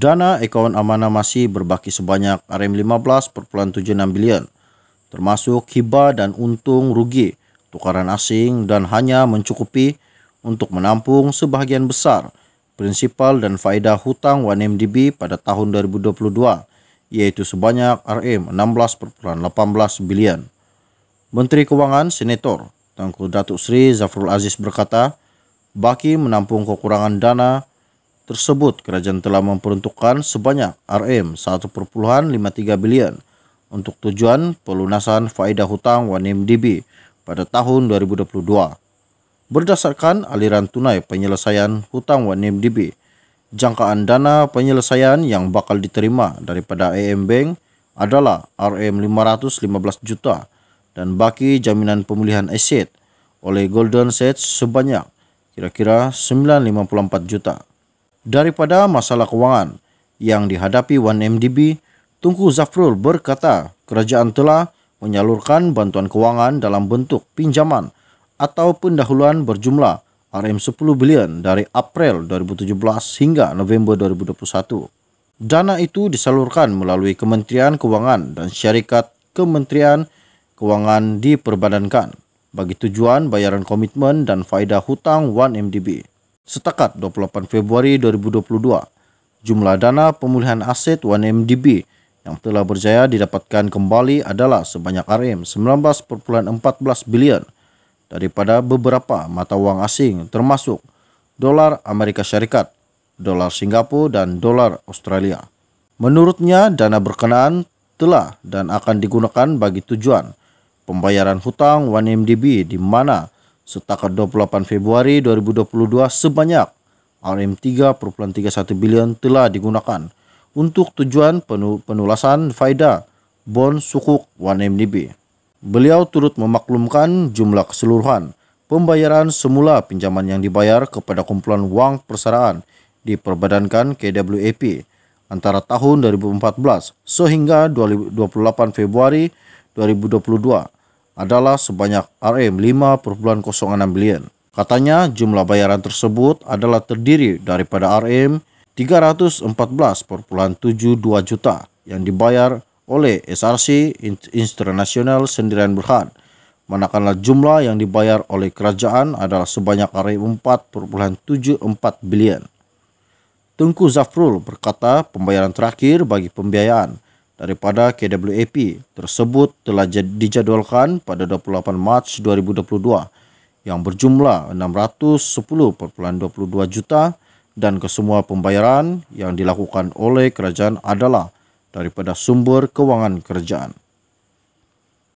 Dana akaun amanah masih berbaki sebanyak RM15.76 bilion, termasuk hibah dan untung rugi tukaran asing dan hanya mencukupi untuk menampung sebahagian besar prinsipal dan faedah hutang 1MDB pada tahun 2022, yaitu sebanyak RM16.18 bilion. Menteri Keuangan Senator Tengku Datuk Sri Zafrul Aziz berkata, baki menampung kekurangan dana tersebut, kerajaan telah memperuntukkan sebanyak RM1.53 bilion untuk tujuan pelunasan faedah hutang 1MDB pada tahun 2022. Berdasarkan aliran tunai penyelesaian hutang 1MDB, jangkaan dana penyelesaian yang bakal diterima daripada AM Bank adalah RM515 juta dan baki jaminan pemulihan aset oleh Golden Sets sebanyak kira-kira 954 juta daripada masalah kewangan yang dihadapi 1MDB, Tunku Zafrul berkata kerajaan telah menyalurkan bantuan kewangan dalam bentuk pinjaman atau pendahuluan berjumlah RM10 bilion dari April 2017 hingga November 2021. Dana itu disalurkan melalui Kementerian Kewangan dan syarikat Kementerian Kewangan diperbadankan bagi tujuan bayaran komitmen dan faedah hutang 1MDB. Setakat 28 Februari 2022, jumlah dana pemulihan aset 1MDB yang telah berjaya didapatkan kembali adalah sebanyak RM 19.14 bilion daripada beberapa mata wang asing termasuk dolar Amerika Syarikat, dolar Singapura dan dolar Australia. Menurutnya, dana berkenaan telah dan akan digunakan bagi tujuan pembayaran hutang 1MDB di mana setakat 28 Februari 2022 sebanyak RM3.31 bilion telah digunakan untuk tujuan penulasan faedah bon sukuk 1MDB. Beliau turut memaklumkan jumlah keseluruhan pembayaran semula pinjaman yang dibayar kepada kumpulan wang persaraan diperbadankan KWAP antara tahun 2014 sehingga 28 Februari 2022 adalah sebanyak RM5.06 bilion. Katanya jumlah bayaran tersebut adalah terdiri daripada RM 314.72 juta yang dibayar oleh SRC International Sendirian Berhad. Manakala jumlah yang dibayar oleh kerajaan adalah sebanyak RM4.74 bilion. Tengku Zafrul berkata pembayaran terakhir bagi pembiayaan daripada KWAP tersebut telah dijadualkan pada 28 Mac 2022 yang berjumlah 610.22 juta dan kesemua pembayaran yang dilakukan oleh kerajaan adalah daripada sumber kewangan kerajaan.